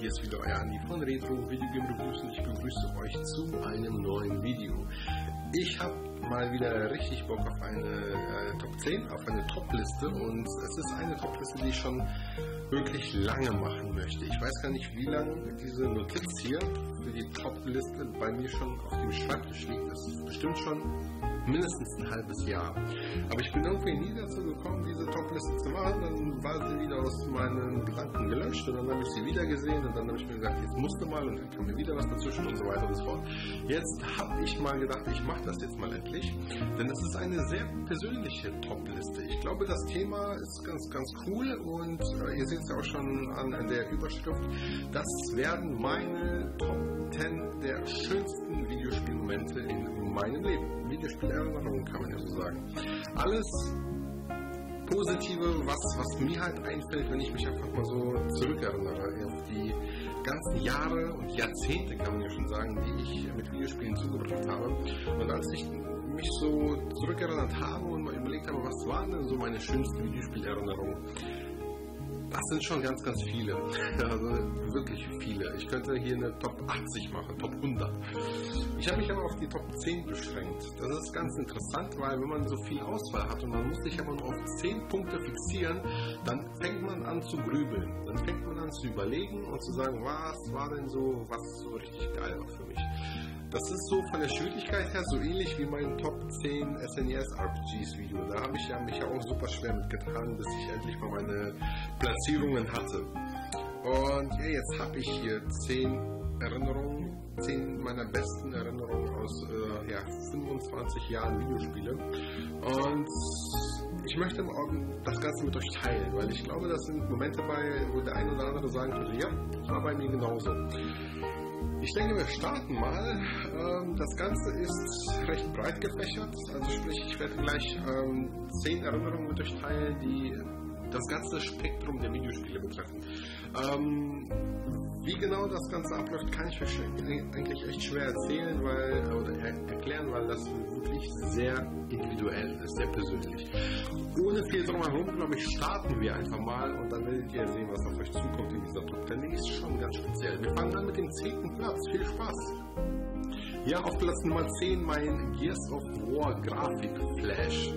hier ist wieder euer Andi von Retro Video Game Reviews und ich begrüße euch zu einem neuen Video. Ich habe mal wieder richtig Bock auf eine äh, Top 10, auf eine Top-Liste und es ist eine Top-Liste, die ich schon wirklich lange machen möchte. Ich weiß gar nicht, wie lange diese Notiz hier für die Top-Liste bei mir schon auf dem Schreibtisch liegt. Das ist bestimmt schon mindestens ein halbes Jahr. Aber ich bin irgendwie nie dazu gekommen, diese Top-Liste zu machen. Dann war sie wieder aus meinen Gedanken gelöscht und dann habe ich sie wieder gesehen und dann habe ich mir gesagt, jetzt musste mal und dann kam mir wieder was dazwischen und so weiter und so fort. Jetzt habe ich mal gedacht, ich mache das jetzt mal endlich, denn es ist eine sehr persönliche Top-Liste. Ich glaube, das Thema ist ganz, ganz cool und äh, ihr seht es ja auch schon an, an der Überschrift. Das werden meine Top 10 der schönsten Videospielmomente in meinem Leben. Videospielerinnerungen kann man ja so sagen. Alles Positive, was, was mir halt einfällt, wenn ich mich einfach mal so zurückerinnere auf die ganzen Jahre und Jahrzehnte, kann man ja schon sagen, die ich mit Videospielen zugebracht habe. Und als ich mich so zurückerinnert habe und mal überlegt habe, was waren denn so meine schönsten Videospielerinnerungen, das sind schon ganz, ganz viele. Also wirklich viele. Ich könnte hier eine Top 80 machen, Top 100. Ich habe mich aber auf die Top 10 beschränkt. Das ist ganz interessant, weil wenn man so viel Auswahl hat und man muss sich aber nur auf 10 Punkte fixieren, dann fängt man an zu grübeln. Dann fängt man an zu überlegen und zu sagen, was war denn so, was so richtig geil war für mich. Das ist so von der Schwierigkeit her so ähnlich wie mein Top 10 SNES RPGs Video. Da habe ich ja mich auch super schwer mitgetan, bis ich endlich mal meine Platzierungen hatte. Und ja, jetzt habe ich hier 10 Erinnerungen, 10 meiner besten Erinnerungen aus äh, ja, 25 Jahren Videospiele. Und ich möchte das Ganze mit euch teilen, weil ich glaube, das sind Momente bei, wo der eine oder andere sagen könnte, ja, war bei mir genauso. Ich denke, wir starten mal. Ähm, das Ganze ist recht breit gefächert. Also sprich, ich werde gleich ähm, zehn Erinnerungen mit euch teilen, die das ganze Spektrum der Videospiele betreffen. Ähm, wie genau das Ganze abläuft, kann ich euch eigentlich echt schwer erzählen weil, oder er erklären, weil das wirklich sehr individuell ist, sehr persönlich. Ohne viel drumherum, glaube ich, starten wir einfach mal und dann werdet ihr sehen, was auf euch zukommt in dieser Top 10. Die ist schon ganz speziell. Wir fangen an mit dem zehnten Platz. Viel Spaß! Ja, auf Platz Nummer 10 mein Gears of War Grafik Flash.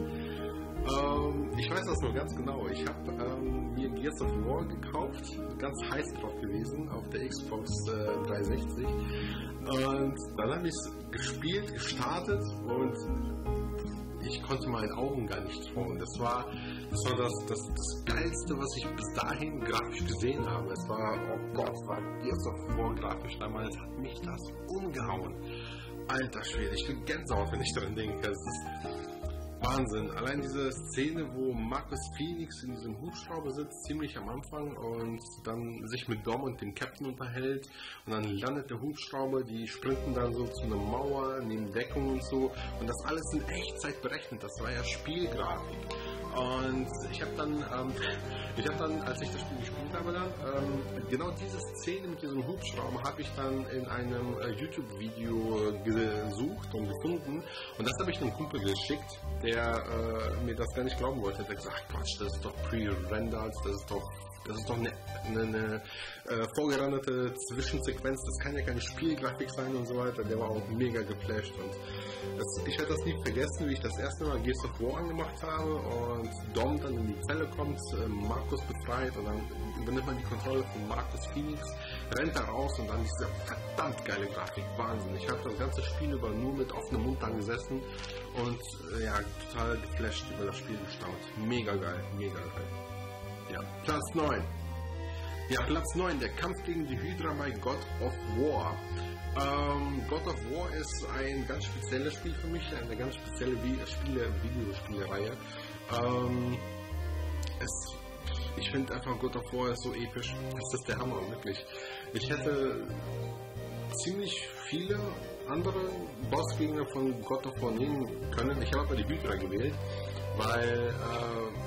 Ähm, ich weiß das noch ganz genau. Ich habe ähm, mir Gears of War gekauft, ganz heiß drauf gewesen auf der Xbox äh, 360. Und dann habe ich es gespielt, gestartet und ich konnte meinen Augen gar nicht trauen. Das war das, war das, das, das Geilste, was ich bis dahin grafisch gesehen habe. Es war, oh Gott, war Gears of War grafisch damals, hat mich das umgehauen. Alter Schwede, ich bin Gänsehaut, wenn ich dran denke. Es ist Wahnsinn. Allein diese Szene, wo Marcus Phoenix in diesem Hubschrauber sitzt, ziemlich am Anfang und dann sich mit Dom und dem Captain unterhält und dann landet der Hubschrauber, die sprinten dann so zu einer Mauer, nehmen Deckung und so und das alles in Echtzeit berechnet. Das war ja Spielgrafik. Und ich habe dann, ähm, ich habe dann, als ich das Spiel gespielt habe, dann ähm, genau diese Szene mit diesem Hubschrauber habe ich dann in einem äh, YouTube-Video gesucht und gefunden. Und das habe ich einem Kumpel geschickt, der äh, mir das gar nicht glauben wollte. Der hat gesagt, Quatsch, das ist doch pre-rendered, das ist doch das ist doch eine, eine, eine äh, vorgerenderte Zwischensequenz, das kann ja keine Spielgrafik sein und so weiter. Der war auch mega geflasht und das, ich werde das nie vergessen, wie ich das erste Mal Gears of War angemacht habe und Dom dann in die Zelle kommt, äh, Markus befreit und dann übernimmt man die Kontrolle von Markus Phoenix, rennt da raus und dann diese verdammt geile Grafik, Wahnsinn. Ich habe das ganze Spiel über nur mit offenem Mund dann gesessen und äh, ja, total geflasht über das Spiel gestaunt. Mega geil, mega geil. Ja, Platz 9. Ja, Platz 9, der Kampf gegen die Hydra bei God of War. Ähm, God of War ist ein ganz spezielles Spiel für mich, eine ganz spezielle Spiele, Videospielereihe. Ähm, es, ich finde einfach God of War ist so episch. Das ist der Hammer, wirklich. Ich hätte ziemlich viele andere Bossgegner von God of War nehmen können. Ich habe aber die Hydra gewählt, weil äh,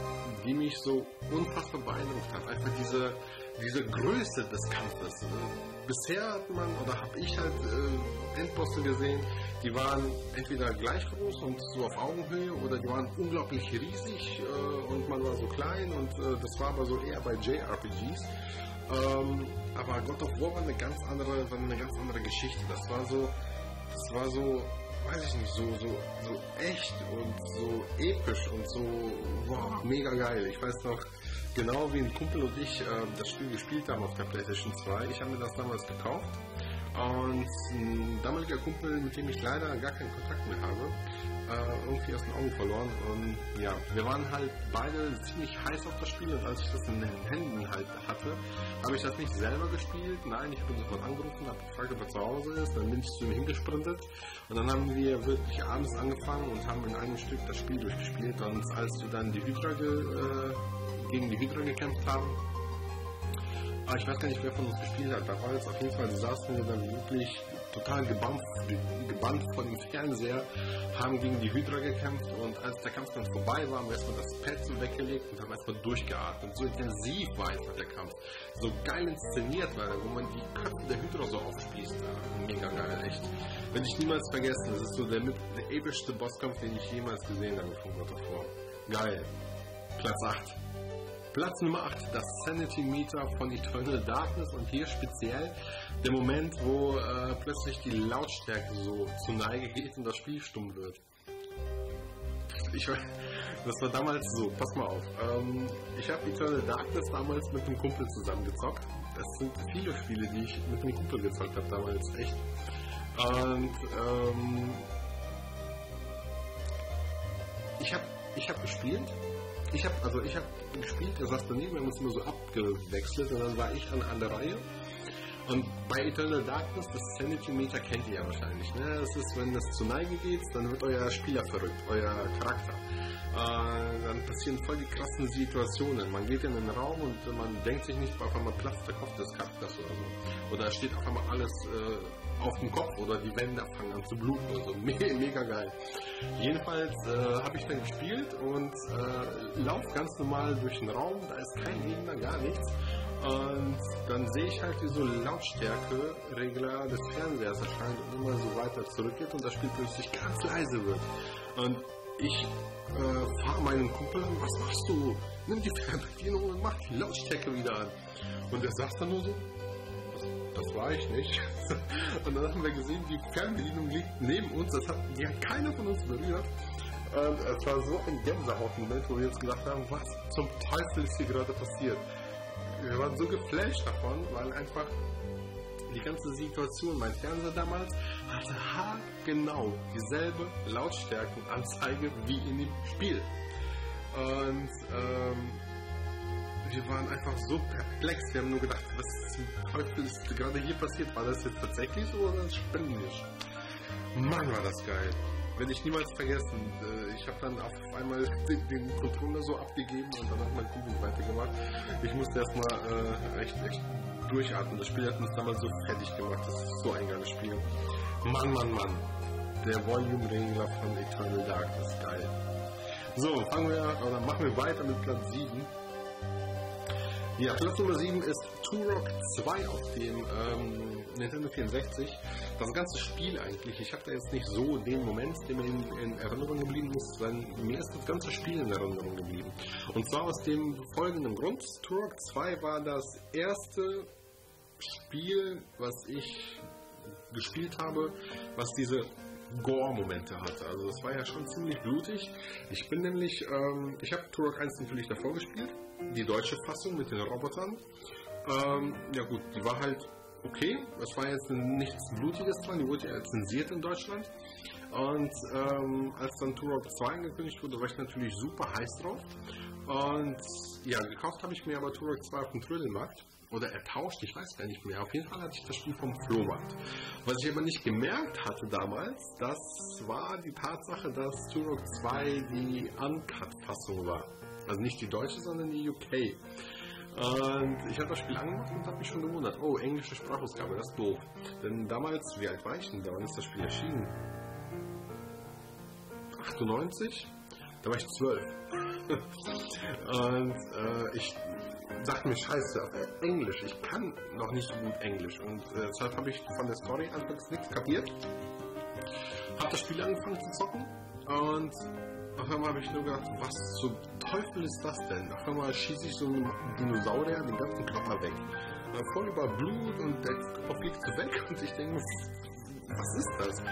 die mich so unfassbar beeindruckt hat. Einfach diese, diese Größe des Kampfes. Bisher hat man, oder habe ich halt äh, Endbosse gesehen, die waren entweder gleich groß und so auf Augenhöhe oder die waren unglaublich riesig äh, und man war so klein und äh, das war aber so eher bei JRPGs. Ähm, aber God of War war eine ganz andere, war eine ganz andere Geschichte. Das war so, das war so, weiß ich nicht, so, so, so echt und so episch und so, wow, mega geil. Ich weiß noch genau, wie ein Kumpel und ich äh, das Spiel gespielt haben auf der PlayStation 2. Ich habe mir das damals gekauft und ein damaliger Kumpel, mit dem ich leider gar keinen Kontakt mehr habe, äh, irgendwie aus den Augen verloren. Und ja, wir waren halt beide ziemlich heiß auf das Spiel und als ich das in den Händen halt hatte, habe ich das nicht selber gespielt. Nein, ich habe sofort angerufen, habe gefragt, ob er zu Hause ist. Dann bin ich zu ihm hingesprintet und dann haben wir wirklich abends angefangen und haben in einem Stück das Spiel durchgespielt. Und als wir dann die Hydra ge, äh, gegen die Hydra gekämpft haben, aber ich weiß gar nicht, wer von uns gespielt hat. Da war jetzt auf jeden Fall, saßen wir dann wirklich total gebannt, vor dem Fernseher, haben gegen die Hydra gekämpft und als der Kampf dann vorbei war, haben wir erstmal das Pad so weggelegt und haben erstmal durchgeatmet. So intensiv war einfach der Kampf. So geil inszeniert war er, wo man die Köpfe der Hydra so aufspießt. Mega geil, echt. Werde ich niemals vergessen. Das ist so der, der epischste Bosskampf, den ich jemals gesehen habe von God of War. Geil. Platz 8. Platz Nummer 8, das Sanity Meter von Eternal Darkness und hier speziell der Moment, wo äh, plötzlich die Lautstärke so zu Neige geht und das Spiel stumm wird. Ich, das war damals so, pass mal auf. Ähm, ich habe Eternal Darkness damals mit einem Kumpel zusammengezockt. Das sind viele Spiele, die ich mit einem Kumpel gezockt habe damals, echt. Und ähm, ich habe ich hab gespielt ich habe also ich habe gespielt, er saß daneben, wir haben uns immer so abgewechselt und dann war ich an, an der Reihe. Und bei Eternal Darkness, das Sanity Meter kennt ihr ja wahrscheinlich. Ne? Das ist, wenn das zu Neige geht, dann wird euer Spieler verrückt, euer Charakter. Äh, dann passieren voll die krassen Situationen. Man geht in den Raum und man denkt sich nicht, auf einmal platzt der Kopf des Charakters oder so. Oder steht auf einmal alles äh, auf dem Kopf oder die Wände fangen an zu bluten oder so. Me mega geil. Jedenfalls äh, habe ich dann gespielt und äh, laufe ganz normal durch den Raum, da ist kein Gegner, gar nichts. Und dann sehe ich halt, wie so Lautstärke-Regler des Fernsehers erscheint und immer so weiter zurückgeht und das Spiel plötzlich ganz leise wird. Und ich äh, fahre meinen Kumpel an, was machst du? Nimm die Fernbedienung und mach die Lautstärke wieder an. Und er sagt dann nur so, das war ich nicht. Und dann haben wir gesehen, die Fernbedienung liegt neben uns, das hat, die hat keiner von uns berührt. Und es war so ein Gänsehautmoment, wo wir jetzt gedacht haben, was zum Teufel ist hier gerade passiert. Wir waren so geflasht davon, weil einfach die ganze Situation, mein Fernseher damals, hatte genau dieselbe Lautstärkenanzeige wie in dem Spiel. Und ähm, wir waren einfach so perplex. Wir haben nur gedacht, was zum Teufel ist gerade hier passiert? War das jetzt tatsächlich so oder spendisch? Mann, war das geil. Werde ich niemals vergessen. Äh, ich habe dann auf einmal den, den, Controller so abgegeben und dann hat mein Kumpel weitergemacht. Ich musste erstmal äh, echt, echt durchatmen. Das Spiel hat uns damals so fertig gemacht. Das ist so ein geiles Spiel. Mann, Mann, Mann. Der Volume-Regler von Eternal Darkness. Geil. So, fangen wir, oder machen wir weiter mit Platz 7. Ja, Platz Nummer 7 ist Turok 2 auf dem ähm, Nintendo 64. Das ganze Spiel eigentlich. Ich habe da jetzt nicht so den Moment, der mir in, in, Erinnerung geblieben ist, sondern mir ist das ganze Spiel in Erinnerung geblieben. Und zwar aus dem folgenden Grund. Turok 2 war das erste Spiel, was ich gespielt habe, was diese Gore-Momente hatte. Also es war ja schon ziemlich blutig. Ich bin nämlich, ähm, ich habe Turok 1 natürlich davor gespielt die deutsche Fassung mit den Robotern. Ähm, ja gut, die war halt okay. Es war jetzt nichts Blutiges dran, die wurde ja zensiert in Deutschland. Und ähm, als dann Turok 2 angekündigt wurde, war ich natürlich super heiß drauf. Und ja, gekauft habe ich mir aber Turok 2 auf dem Trödelmarkt. Oder ertauscht, ich weiß gar nicht mehr. Auf jeden Fall hatte ich das Spiel vom Flohmarkt. Was ich aber nicht gemerkt hatte damals, das war die Tatsache, dass Turok 2 die Uncut-Fassung war. Also nicht die deutsche, sondern die UK. Und ich habe das Spiel angemacht und habe mich schon gewundert. Oh, englische Sprachausgabe, das ist doof. Denn damals, wie alt war ich denn da? Wann ist das Spiel erschienen? 98? Da war ich 12. und äh, ich dachte mir, scheiße, auf Englisch. Ich kann noch nicht so gut Englisch. Und äh, deshalb habe ich von der Story anfangs nichts kapiert. Habe das Spiel angefangen zu zocken und auf einmal habe ich nur gedacht, was zum Teufel ist das denn? Auf einmal schieße ich so einen Dinosaurier den ganzen Körper weg. äh, voll über Blut und der Körper fliegt weg und ich denke, was ist das?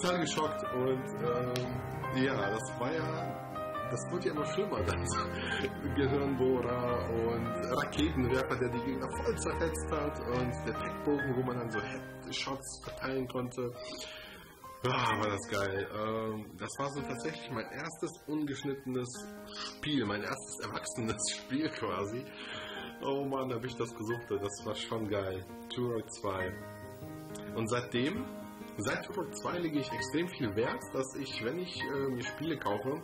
Total geschockt und ähm, ja, das war ja das wird ja immer schlimmer. Das Gehirnbohrer und Raketenwerfer, der die Gegner voll zerfetzt hat und der Packbogen, wo man dann so Headshots verteilen konnte. Ah, war das geil. Ähm, das war so tatsächlich mein erstes ungeschnittenes Spiel, mein erstes erwachsenes Spiel quasi. Oh Mann, habe ich das gesucht. Das war schon geil. Turok 2. Und seitdem Seit Turok 2 lege ich extrem viel Wert, dass ich, wenn ich äh, mir Spiele kaufe,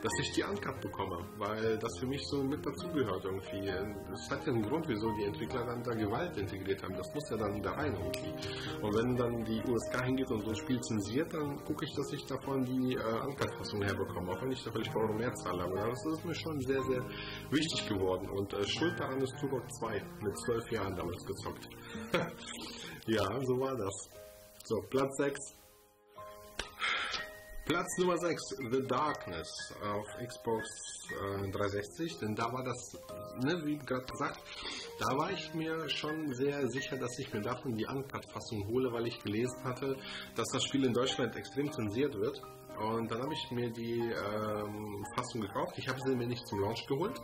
dass ich die Uncut bekomme, weil das für mich so mit dazugehört irgendwie. Es hat ja einen Grund, wieso die Entwickler dann da Gewalt integriert haben. Das muss ja dann da rein irgendwie. Und wenn dann die USK hingeht und so ein Spiel zensiert, dann gucke ich, dass ich davon die äh, Uncut-Fassung herbekomme, auch wenn ich da vielleicht Euro mehr zahle. Aber das ist mir schon sehr, sehr wichtig geworden. Und äh, Schuld daran ist Turok 2 mit zwölf Jahren damals gezockt. ja, so war das. So, Platz 6. Platz Nummer 6, The Darkness auf Xbox äh, 360, denn da war das, ne, wie gerade gesagt, da war ich mir schon sehr sicher, dass ich mir davon die Uncut-Fassung hole, weil ich gelesen hatte, dass das Spiel in Deutschland extrem zensiert wird. Und dann habe ich mir die ähm, Fassung gekauft. Ich habe sie mir nicht zum Launch geholt,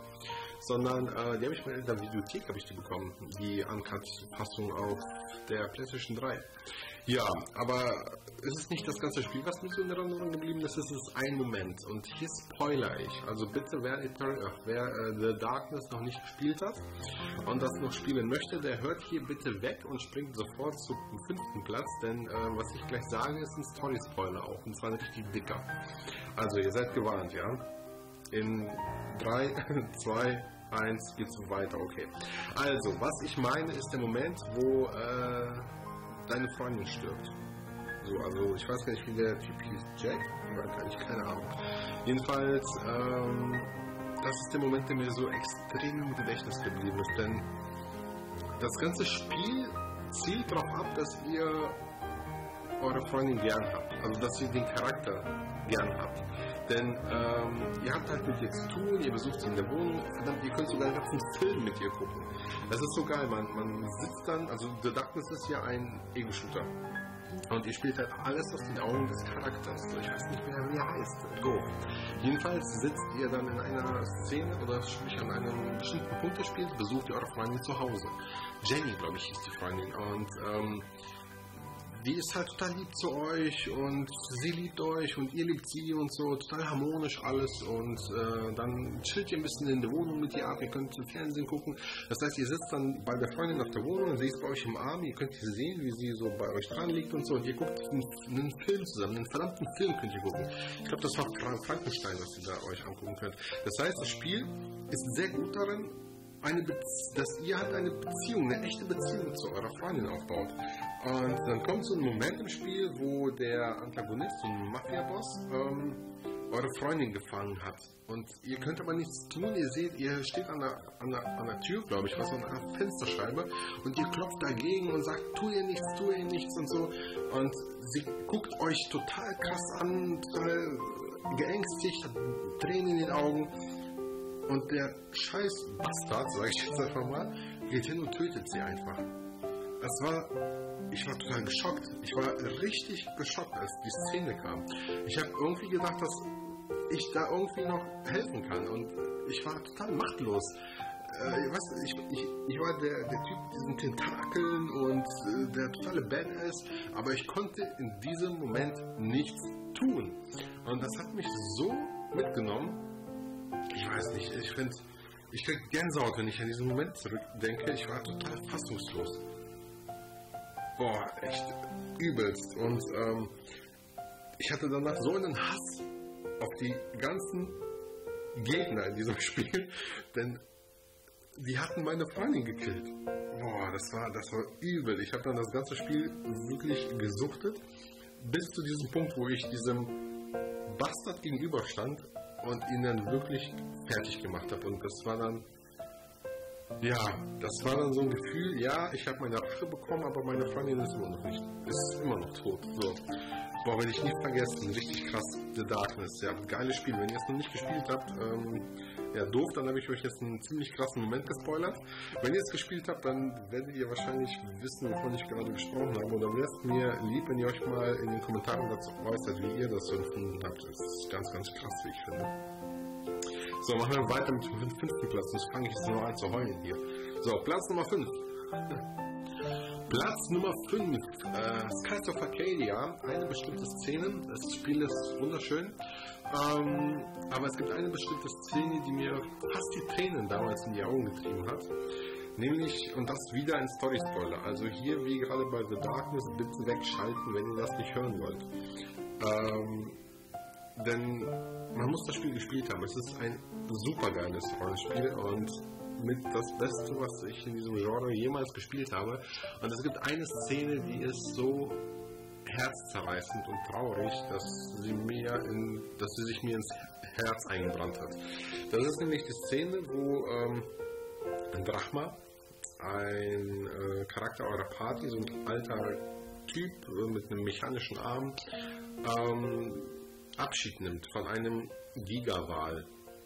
sondern äh, die habe ich mir in der Videothek ich die bekommen, die Uncut-Fassung auf der PlayStation 3. Ja, aber es ist nicht das ganze Spiel, was mir so in Erinnerung geblieben ist, es ist ein Moment. Und hier spoiler ich. Also bitte, wer, wer uh, The Darkness noch nicht gespielt hat und das noch spielen möchte, der hört hier bitte weg und springt sofort zum fünften Platz, denn uh, was ich gleich sage, ist ein Story-Spoiler auch. Und zwar richtig dicker. Also ihr seid gewarnt, ja? In 3, 2, 1 geht's weiter, okay. Also, was ich meine, ist der Moment, wo äh, deine Freundin stirbt. So, also ich weiß gar nicht, wie der Typ hieß. Jack? Ich keine Ahnung. Jedenfalls, ähm, das ist der Moment, der mir so extrem im Gedächtnis geblieben ist. Denn das ganze Spiel zielt darauf ab, dass ihr eure Freundin gern habt. Also dass ihr den Charakter gern habt. Denn ähm, ihr habt halt mit ihr zu tun, ihr besucht sie in der Wohnung, verdammt, ihr könnt sogar einen ganzen Film mit ihr gucken. Das ist so geil, man, man sitzt dann, also The Darkness ist ja ein Ego-Shooter. Und ihr spielt halt alles aus den Augen des Charakters. Ich weiß nicht mehr, wie er heißt. Go. Jedenfalls sitzt ihr dann in einer Szene oder sprich an einem bestimmten Punkt des Spiels, besucht ihr eure Freundin zu Hause. Jenny, glaube ich, hieß die Freundin. Und ähm, die ist halt total lieb zu euch und sie liebt euch und ihr liebt sie und so, total harmonisch alles und äh, dann chillt ihr ein bisschen in der Wohnung mit ihr ab, ihr könnt im Fernsehen gucken. Das heißt, ihr sitzt dann bei der Freundin auf der Wohnung und sie ist bei euch im Arm, ihr könnt sie sehen, wie sie so bei euch dran liegt und so und ihr guckt einen, einen Film zusammen, einen verdammten Film könnt ihr gucken. Ich glaube, das war Frankenstein, was ihr da euch angucken könnt. Das heißt, das Spiel ist sehr gut darin, eine dass ihr halt eine Beziehung, eine echte Beziehung zu eurer Freundin aufbaut. Und dann kommt so ein Moment im Spiel, wo der Antagonist, so ein Mafia-Boss, ähm, eure Freundin gefangen hat. Und ihr könnt aber nichts tun. Ihr seht, ihr steht an der, an der, an der Tür, glaube ich, was an einer Fensterscheibe. Und ihr klopft dagegen und sagt, tu ihr nichts, tu ihr nichts und so. Und sie guckt euch total krass an, total geängstigt, hat Tränen in den Augen. Und der scheiß Bastard, sage ich jetzt einfach mal, geht hin und tötet sie einfach. Das war, ich war total geschockt. Ich war richtig geschockt, als die Szene kam. Ich habe irgendwie gedacht, dass ich da irgendwie noch helfen kann. Und ich war total machtlos. Äh, weißt, ich, ich, ich war der, der Typ mit diesen Tentakeln und äh, der totale Badass, aber ich konnte in diesem Moment nichts tun. Und das hat mich so mitgenommen. Ich weiß nicht, ich finde, ich kriege Gänsehaut, wenn ich an diesen Moment zurückdenke. Ich war total fassungslos boah, echt übelst. Und ähm, ich hatte danach so einen Hass auf die ganzen Gegner in diesem Spiel, denn die hatten meine Freundin gekillt. Boah, das war, das war übel. Ich habe dann das ganze Spiel wirklich gesuchtet, bis zu diesem Punkt, wo ich diesem Bastard gegenüberstand und ihn dann wirklich fertig gemacht habe. Und das war dann ja, das war dann so ein Gefühl, ja, ich habe meine Rache bekommen, aber meine Freundin ist immer noch nicht, ist immer noch tot. So. Boah, werde ich nie vergessen. Richtig krass. The Darkness. Ja, geiles Spiel. Wenn ihr es noch nicht gespielt habt, ähm, ja, doof, dann habe ich euch jetzt einen ziemlich krassen Moment gespoilert. Wenn ihr es gespielt habt, dann werdet ihr wahrscheinlich wissen, wovon ich gerade gesprochen habe. Oder wäre es mir lieb, wenn ihr euch mal in den Kommentaren dazu äußert, wie ihr das so empfunden habt. Das ist ganz, ganz krass, wie ich finde. So, machen wir weiter mit dem fünften Platz. Sonst fange ich jetzt nur an zu heulen hier. So, Platz Nummer 5. Platz Nummer 5, äh, Skies of Arcadia, eine bestimmte Szene. Das Spiel ist wunderschön. Ähm, aber es gibt eine bestimmte Szene, die mir fast die Tränen damals in die Augen getrieben hat. Nämlich, und das wieder ein Story-Spoiler. Also hier, wie gerade bei The Darkness, bitte wegschalten, wenn ihr das nicht hören wollt. Ähm, denn man muss das Spiel gespielt haben. Es ist ein super geiles Rollenspiel und mit das Beste, was ich in diesem Genre jemals gespielt habe. Und es gibt eine Szene, die ist so herzzerreißend und traurig, dass sie, mir in, dass sie sich mir ins Herz eingebrannt hat. Das ist nämlich die Szene, wo ähm, ein Drachma, ein äh, Charakter eurer Party, so ein alter Typ äh, mit einem mechanischen Arm, ähm, Abschied nimmt von einem Gigawal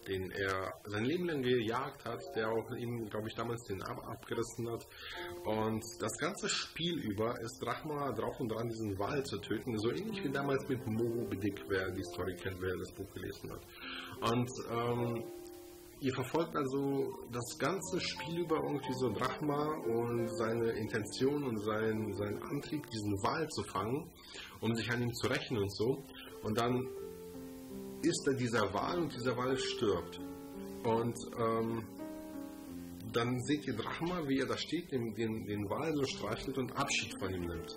den er sein Leben lang gejagt hat, der auch ihm, glaube ich, damals den Arm abgerissen hat. Und das ganze Spiel über ist Drachma drauf und dran, diesen Wal zu töten, so ähnlich wie damals mit Moho Bedick, wer die Story kennt, wer das Buch gelesen hat. Und ähm, ihr verfolgt also das ganze Spiel über irgendwie so Drachma und seine Intention und sein, sein Antrieb, diesen Wal zu fangen, um sich an ihm zu rächen und so. Und dann ist da dieser Wal und dieser Wal stirbt. Und ähm, dann seht ihr Drachma, wie er da steht, den, den, den Wal so streichelt und Abschied von ihm nimmt.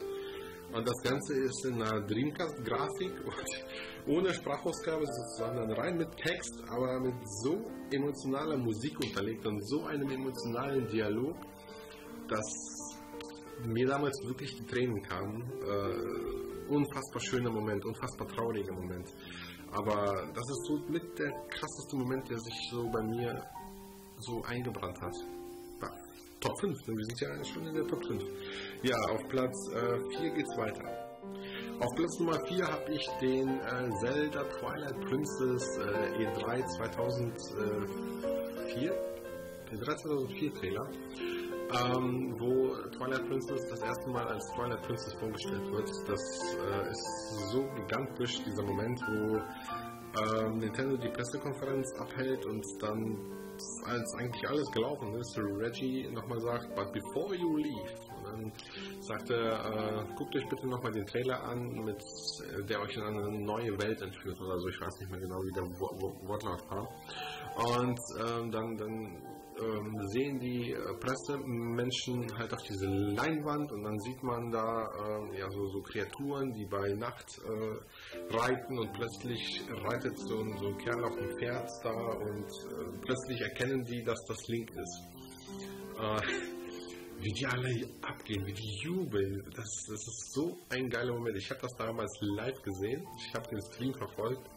Und das Ganze ist in einer Dreamcast-Grafik und ohne Sprachausgabe sondern rein mit Text, aber mit so emotionaler Musik unterlegt und so einem emotionalen Dialog, dass mir damals wirklich die Tränen kamen. Äh, unfassbar schöner Moment, unfassbar trauriger Moment. Aber das ist so mit der krasseste Moment, der sich so bei mir so eingebrannt hat. Top 5, denn wir sind ja schon in der Top 5. Ja, auf Platz äh, 4 geht's weiter. Auf Platz Nummer 4 habe ich den äh, Zelda Twilight Princess äh, E3 2004, E3 2004 Trailer ähm, wo Twilight Princess das erste Mal als Twilight Princess vorgestellt wird. Das äh, ist so gigantisch, dieser Moment, wo ähm, Nintendo die Pressekonferenz abhält und dann, als eigentlich alles gelaufen ist, Reggie nochmal sagt, but before you leave, und dann sagt er, äh, guckt euch bitte nochmal den Trailer an, mit, äh, der euch in eine neue Welt entführt oder so, ich weiß nicht mehr genau, wie der Wortlaut war. Und ähm, dann, dann ähm, sehen die äh, Pressemenschen halt auf diese Leinwand und dann sieht man da äh, ja, so, so, Kreaturen, die bei Nacht äh, reiten und plötzlich reitet so, so, ein Kerl auf dem Pferd da und äh, plötzlich erkennen die, dass das Link ist. Äh, wie die alle abgehen, wie die jubeln, das, das ist so ein geiler Moment. Ich habe das damals live gesehen, ich habe den Stream verfolgt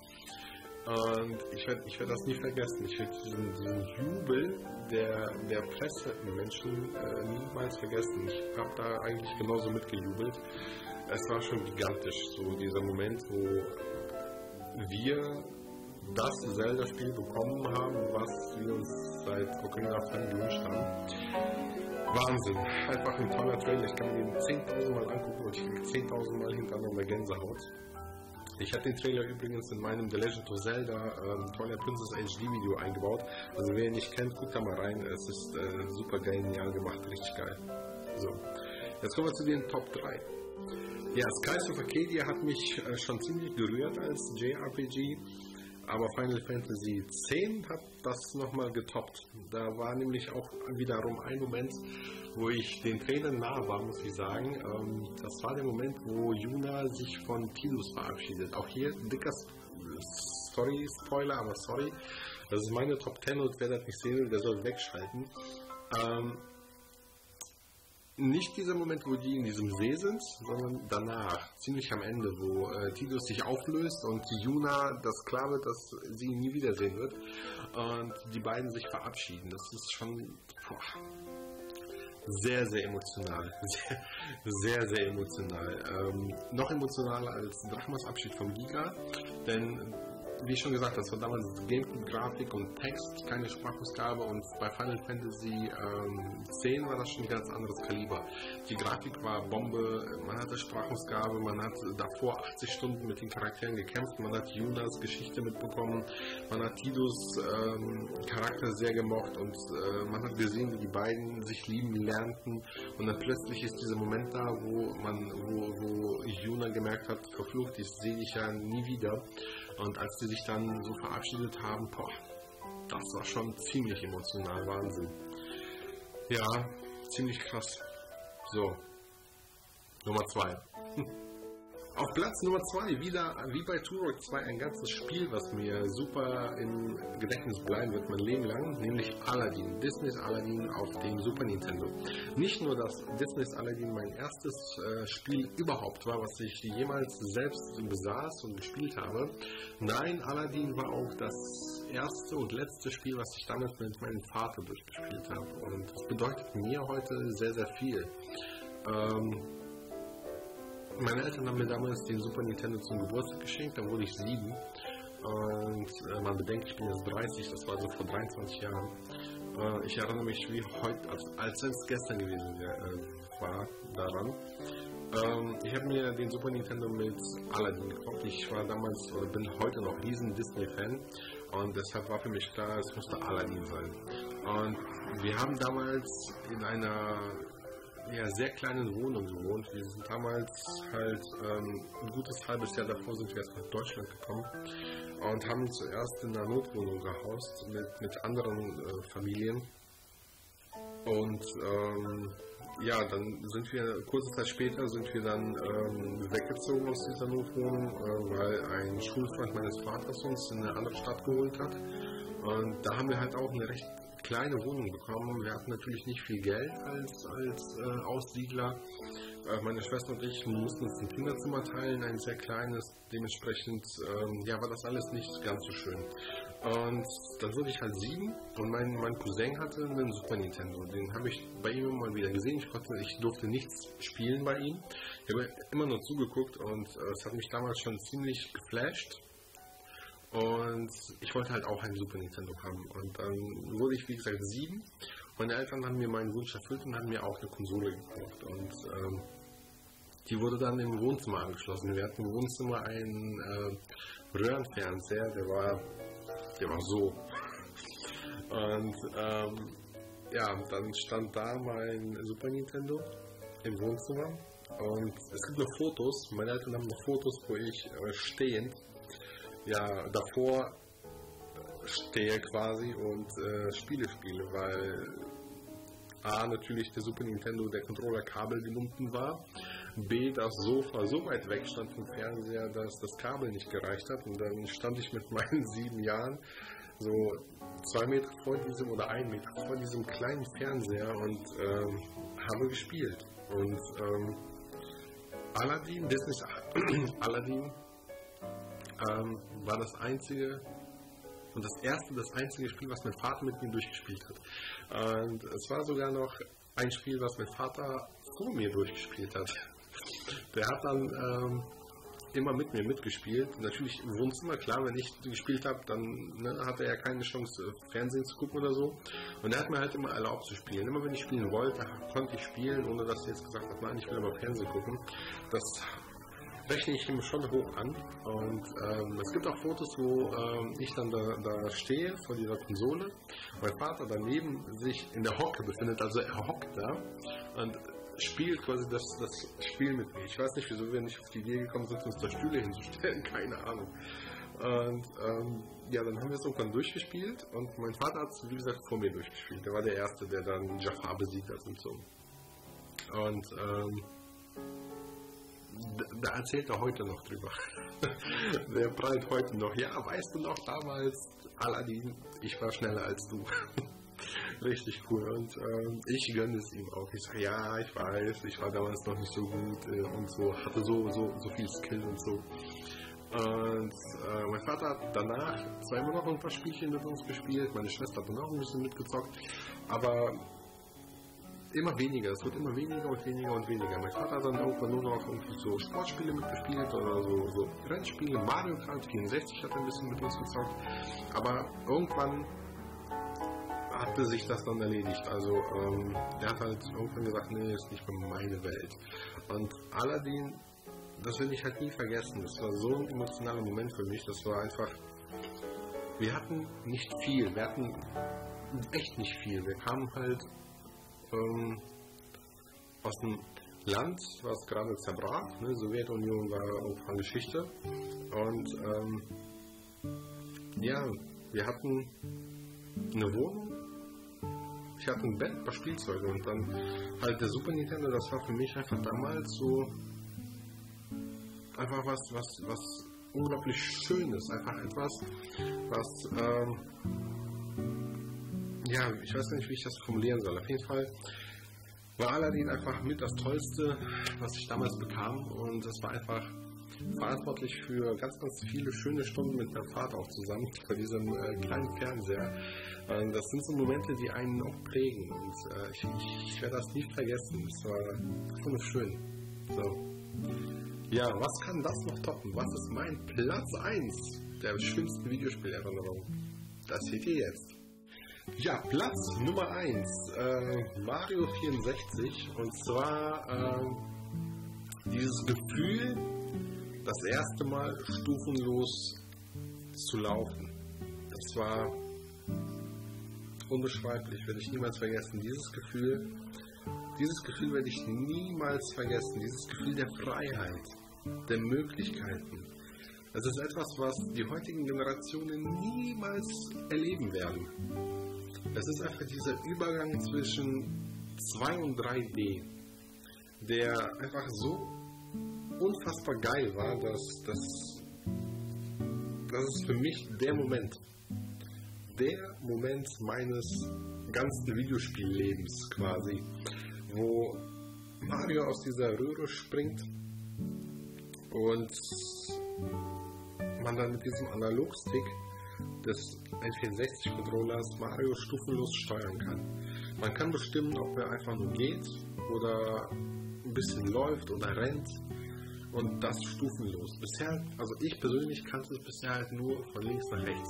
und ich werde ich werd das nie vergessen. Ich werde diesen, diesen, Jubel der, der Pressemenschen äh, niemals vergessen. Ich habe da eigentlich genauso mitgejubelt. Es war schon gigantisch, so dieser Moment, wo wir das Zelda-Spiel bekommen haben, was wir uns seit Ocarina of Time gewünscht haben. Wahnsinn. Einfach ein toller Trailer. Ich kann mir den 10.000 Mal angucken und ich kriege 10.000 Mal hintereinander Gänsehaut. Ich habe den Trailer übrigens in meinem The Legend of Zelda ähm, Twilight Princess HD Video eingebaut. Also wer ihn nicht kennt, guckt da mal rein. Es ist äh, super genial gemacht, richtig geil. So, jetzt kommen wir zu den Top 3. Ja, Skies of Arcadia hat mich äh, schon ziemlich gerührt als JRPG, aber Final Fantasy X hat das nochmal getoppt. Da war nämlich auch wiederum ein Moment, wo ich den Trainern nah war, muss ich sagen. Ähm, das war der Moment, wo Yuna sich von Tidus verabschiedet. Auch hier dicker Story-Spoiler, aber sorry. Das ist meine Top 10 und wer das nicht sehen will, der soll wegschalten. Ähm, nicht dieser Moment, wo die in diesem See sind, sondern danach, ziemlich am Ende, wo äh, Tidus sich auflöst und Yuna das klar wird, dass sie ihn nie wiedersehen wird und die beiden sich verabschieden. Das ist schon boah, sehr, sehr emotional. Sehr, sehr, sehr emotional. Ähm, noch emotionaler als Drachmas Abschied vom Giga, denn wie schon gesagt, das war damals Gamecube-Grafik und Text, keine Sprachausgabe und bei Final Fantasy ähm, 10 war das schon ein ganz anderes Kaliber. Die Grafik war Bombe, man hatte Sprachausgabe, man hat davor 80 Stunden mit den Charakteren gekämpft, man hat Yunas Geschichte mitbekommen, man hat Tidus ähm, Charakter sehr gemocht und äh, man hat gesehen, wie die beiden sich lieben lernten und dann plötzlich ist dieser Moment da, wo man, wo, wo Yuna gemerkt hat, verflucht, ich sehe dich ja nie wieder. Und als sie sich dann so verabschiedet haben, boah, das war schon ziemlich emotional, Wahnsinn. Ja, ziemlich krass. So, Nummer zwei. Auf Platz Nummer 2, wieder wie bei Turok 2, ein ganzes Spiel, was mir super im Gedächtnis bleiben wird, mein Leben lang, nämlich Aladdin. Disney's Aladdin auf dem Super Nintendo. Nicht nur, dass Disney's Aladdin mein erstes äh, Spiel überhaupt war, was ich jemals selbst besaß und gespielt habe. Nein, Aladdin war auch das erste und letzte Spiel, was ich damals mit meinem Vater durchgespielt habe. Und das bedeutet mir heute sehr, sehr viel. Ähm, meine Eltern haben mir damals den Super Nintendo zum Geburtstag geschenkt, da wurde ich sieben. Und äh, man bedenkt, ich bin jetzt 30, das war so vor 23 Jahren. Äh, ich erinnere mich wie heute, als, als es gestern gewesen äh, war, daran. Ähm, ich habe mir den Super Nintendo mit Aladdin gekauft. Ich war damals oder bin heute noch riesen Disney-Fan und deshalb war für mich klar, es musste Aladdin sein. Und wir haben damals in einer ja, sehr kleinen Wohnung gewohnt. Wir sind damals halt ähm, ein gutes halbes Jahr davor sind wir erst nach Deutschland gekommen und haben zuerst in einer Notwohnung gehaust mit, mit anderen äh, Familien. Und ähm, ja, dann sind wir, kurze Zeit später sind wir dann ähm, weggezogen aus dieser Notwohnung, äh, weil ein Schulfreund meines Vaters uns in eine andere Stadt geholt hat. Und da haben wir halt auch eine recht kleine Wohnung bekommen. Wir hatten natürlich nicht viel Geld als, als äh, Aussiedler. Äh, meine Schwester und ich mussten uns ein Kinderzimmer teilen, ein sehr kleines. Dementsprechend ähm, ja, war das alles nicht ganz so schön. Und dann wurde ich halt sieben und mein, mein Cousin hatte einen Super Nintendo. Den habe ich bei ihm mal wieder gesehen. Ich, konnte, ich durfte nichts spielen bei ihm. Ich habe immer nur zugeguckt und äh, es hat mich damals schon ziemlich geflasht. Und ich wollte halt auch einen Super Nintendo haben. Und dann wurde ich, wie gesagt, sieben. Meine Eltern haben mir meinen Wunsch erfüllt und haben mir auch eine Konsole gekauft. Und ähm, die wurde dann im Wohnzimmer angeschlossen. Wir hatten im Wohnzimmer einen äh, Röhrenfernseher, der war, der war so. Und ähm, ja, dann stand da mein Super Nintendo im Wohnzimmer. Und es gibt noch Fotos. Meine Eltern haben noch Fotos, wo ich äh, stehend ja davor stehe quasi und äh, Spiele spiele, weil A natürlich der Super Nintendo der Controller Kabel gebunden war, B das Sofa so weit weg stand vom Fernseher, dass das Kabel nicht gereicht hat. Und dann stand ich mit meinen sieben Jahren so zwei Meter vor diesem oder ein Meter vor diesem kleinen Fernseher und ähm, habe gespielt. Und ähm, Aladdin, Disney Aladdin ähm, war das einzige und das erste, das einzige Spiel, was mein Vater mit mir durchgespielt hat. Und es war sogar noch ein Spiel, was mein Vater vor mir durchgespielt hat. Der hat dann ähm, immer mit mir mitgespielt. Natürlich im Wohnzimmer, klar, wenn ich gespielt habe, dann ne, hatte er ja keine Chance, Fernsehen zu gucken oder so. Und er hat mir halt immer erlaubt zu spielen. Immer wenn ich spielen wollte, konnte ich spielen, ohne dass er jetzt gesagt hat, nein, ich will aber Fernsehen gucken. Das rechne ich ihm schon hoch an. Und ähm, es gibt auch Fotos, wo ähm, ich dann da, da, stehe vor dieser Konsole, mein Vater daneben sich in der Hocke befindet, also er hockt da und spielt quasi das, das Spiel mit mir. Ich weiß nicht, wieso wir nicht auf die Idee gekommen sind, uns da Stühle hinzustellen, keine Ahnung. Und ähm, ja, dann haben wir es irgendwann durchgespielt und mein Vater hat es, wie gesagt, vor mir durchgespielt. Der war der Erste, der dann Jafar besiegt hat und so. Und ähm, da erzählt er heute noch drüber. Der prallt heute noch. Ja, weißt du noch damals, Aladdin, ich war schneller als du. Richtig cool. Und ähm, ich gönne es ihm auch. Ich sage, ja, ich weiß, ich war damals noch nicht so gut äh, und so, hatte so, so, so viel Skill und so. Und äh, mein Vater hat danach zweimal noch ein paar Spielchen mit uns gespielt, meine Schwester hat dann auch ein bisschen mitgezockt. Aber immer weniger, es wird immer weniger und weniger und weniger. Mein Vater hat dann irgendwann nur noch irgendwie so Sportspiele mitgespielt oder so, so Rennspiele. Mario Kart 64 hat er ein bisschen mit uns gezockt. Aber irgendwann hatte sich das dann erledigt. Also ähm, der hat halt irgendwann gesagt, nee, ist nicht mehr meine Welt. Und Aladdin, das will ich halt nie vergessen. Das war so ein emotionaler Moment für mich. Das war einfach, wir hatten nicht viel. Wir hatten echt nicht viel. Wir kamen halt ähm, aus einem Land, was gerade zerbrach. Ne? Sowjetunion war irgendwann Geschichte. Und ähm, ja, wir hatten eine Wohnung, ich hatte ein Bett, ein paar Spielzeuge und dann halt der Super Nintendo, das war für mich einfach damals so einfach was, was, was unglaublich Schönes, einfach etwas, was ähm, ja, ich weiß nicht, wie ich das formulieren soll. Auf jeden Fall war Aladdin einfach mit das Tollste, was ich damals bekam und es war einfach verantwortlich für ganz, ganz viele schöne Stunden mit meinem Vater auch zusammen bei diesem äh, kleinen Fernseher. Äh, das sind so Momente, die einen auch prägen und äh, ich, ich, ich werde das nie vergessen. Es war wunderschön. So. Ja, was kann das noch toppen? Was ist mein Platz 1 der schönsten Videospielerinnerung? Das seht ihr jetzt. Ja, Platz Nummer 1, äh, Mario 64. Und zwar äh, dieses Gefühl, das erste Mal stufenlos zu laufen. Das war unbeschreiblich, werde ich niemals vergessen. Dieses Gefühl, dieses Gefühl werde ich niemals vergessen. Dieses Gefühl der Freiheit, der Möglichkeiten. Das ist etwas, was die heutigen Generationen niemals erleben werden. Es ist einfach dieser Übergang zwischen 2 und 3D, der einfach so unfassbar geil war, dass das, das ist für mich der Moment, der Moment meines ganzen Videospiellebens quasi, wo Mario aus dieser Röhre springt und man dann mit diesem Analogstick des N64-Controllers Mario stufenlos steuern kann. Man kann bestimmen, ob er einfach nur geht oder ein bisschen läuft oder rennt und das stufenlos. Bisher, also ich persönlich kannte es bisher halt nur von links nach rechts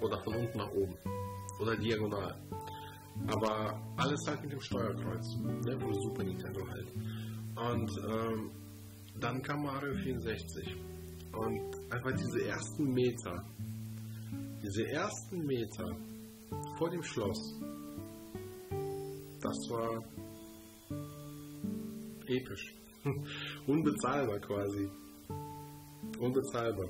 oder von unten nach oben oder diagonal. Aber alles halt mit dem Steuerkreuz, ne, vom Super Nintendo halt. Und ähm, dann kam Mario 64 und einfach diese ersten Meter, diese ersten Meter vor dem Schloss, das war episch. Unbezahlbar quasi. Unbezahlbar.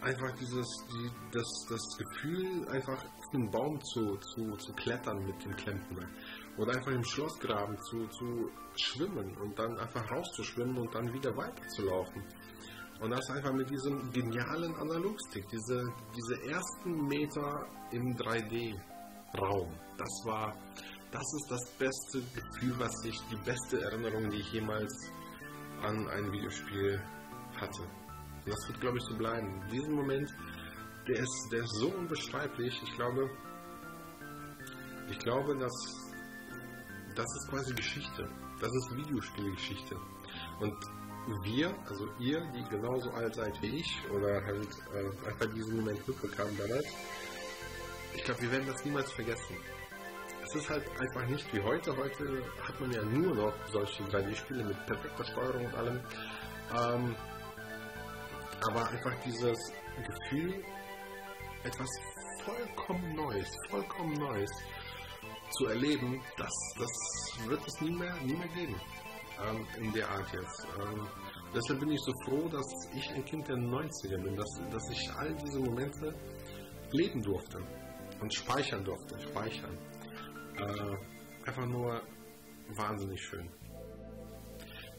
Einfach dieses, die, das, das Gefühl, einfach auf den Baum zu, zu, zu klettern mit dem Klempner. Oder einfach im Schlossgraben zu, zu schwimmen und dann einfach rauszuschwimmen und dann wieder weiterzulaufen. Und das einfach mit diesem genialen Analogstick, diese, diese ersten Meter im 3D-Raum. Das war das ist das beste Gefühl, was ich, die beste Erinnerung, die ich jemals an ein Videospiel hatte. Und das wird, glaube ich, so bleiben. Diesen Moment, der ist, der ist so unbeschreiblich. Ich glaube, ich glaube, dass das ist quasi Geschichte. Das ist Videospielgeschichte. Und wir, also ihr, die genauso alt seid wie ich, oder halt äh, einfach diesen Moment mitbekamen damals, ich glaube, wir werden das niemals vergessen es ist halt einfach nicht wie heute. Heute hat man ja nur noch solche 3D-Spiele mit perfekter Steuerung und allem. Ähm, aber einfach dieses Gefühl, etwas vollkommen Neues, vollkommen Neues zu erleben, das, das wird es nie mehr, nie mehr geben. Ähm, in der Art jetzt. Ähm, deshalb bin ich so froh, dass ich ein Kind der 90er bin, dass, dass ich all diese Momente leben durfte und speichern durfte. Speichern. Äh, einfach nur wahnsinnig schön.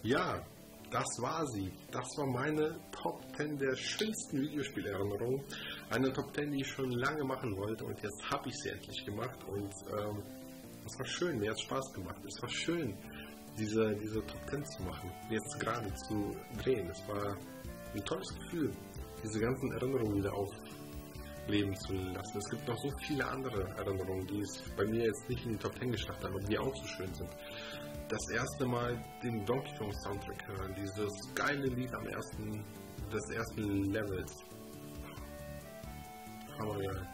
Ja, das war sie. Das war meine Top 10 der schönsten Videospielerinnerungen. Eine Top 10, die ich schon lange machen wollte und jetzt habe ich sie endlich gemacht und ähm, es war schön, mir hat Spaß gemacht. Es war schön, diese, diese Top 10 zu machen, jetzt gerade zu drehen. Es war ein tolles Gefühl, diese ganzen Erinnerungen wieder auf, leben zu lassen. Es gibt noch so viele andere Erinnerungen, die es bei mir jetzt nicht in die Top 10 geschafft haben, aber die auch so schön sind. Das erste Mal den Donkey Kong Soundtrack hören, dieses geile Lied am ersten, des ersten Levels. Hammergeil.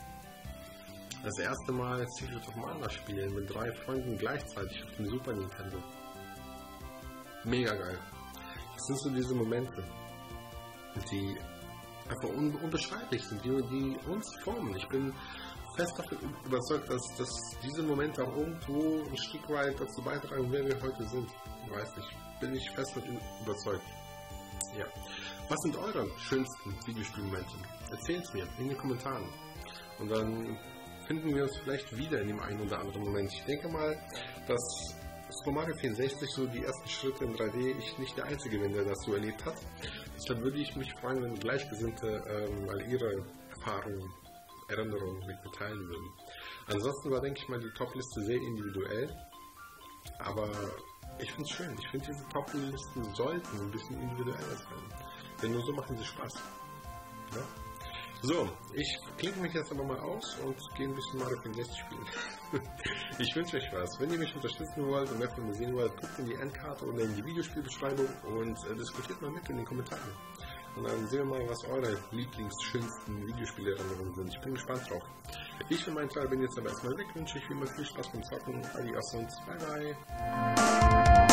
Das erste Mal Secret of Mana spielen mit drei Freunden gleichzeitig auf dem Super Nintendo. Mega geil. Das sind so diese Momente, die einfach un unbeschreiblich sind, die, die uns formen. Ich bin fest davon überzeugt, dass, dass diese Momente auch irgendwo ein Stück weit dazu beitragen, wer wir heute sind. Ich weiß nicht, bin ich fest davon überzeugt. Ja. Was sind eure schönsten Videospielmomente? Erzählt es mir in den Kommentaren. Und dann finden wir uns vielleicht wieder in dem einen oder anderen Moment. Ich denke mal, dass Mario 64 so die ersten Schritte in 3D ich nicht der Einzige bin, der das so erlebt hat. Deshalb würde ich mich freuen, wenn Gleichgesinnte ähm, mal ihre Erfahrungen, Erinnerungen mit mir teilen würden. Ansonsten war, denke ich mal, die Top-Liste sehr individuell. Aber ich finde es schön. Ich finde, diese Top-Listen sollten ein bisschen individueller sein. Denn nur so machen sie Spaß. Ja? So, ich klinke mich jetzt aber mal aus und gehe ein bisschen Mario Kart 60 spielen. ich wünsche euch was. Wenn ihr mich unterstützen wollt und mehr von mir sehen wollt, guckt in die Endkarte oder in die Videospielbeschreibung und äh, diskutiert mal mit in den Kommentaren. Und dann sehen wir mal, was eure lieblingsschönsten Videospielerinnerungen sind. Ich bin gespannt drauf. Ich für meinen Teil bin jetzt aber erstmal weg. Wünsche euch wie immer viel Spaß beim Zocken. Adios und bye bye.